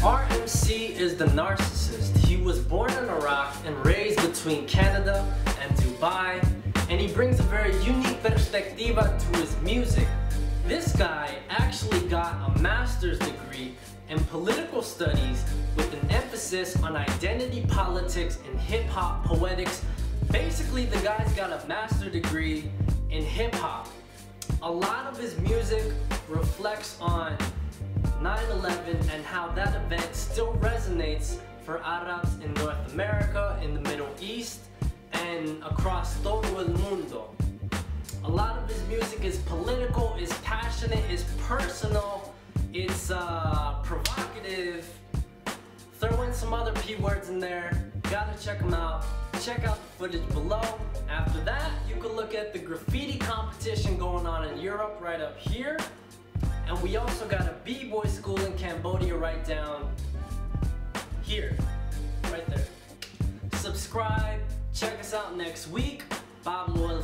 RMC is the Narcicyst. He was born in Iraq and raised between Canada and Dubai, and he brings a very unique perspectiva to his music. This guy actually got a master's degree in political studies with an emphasis on identity politics and hip hop poetics. Basically, the guy's got a master's degree in hip hop. A lot of his music reflects on 9-11 and how that event still resonates for Arabs in North America, in the Middle East, and across todo el mundo. A lot of his music is political, is passionate, is personal, it's uh, provocative. Throw in some other P words in there. Gotta check them out. Check out the footage below. After that, you can look at the graffiti competition going on in Europe right up here. And we also got a b-boy school in Cambodia right down here, right there. Subscribe, check us out next week. Flaco, wow.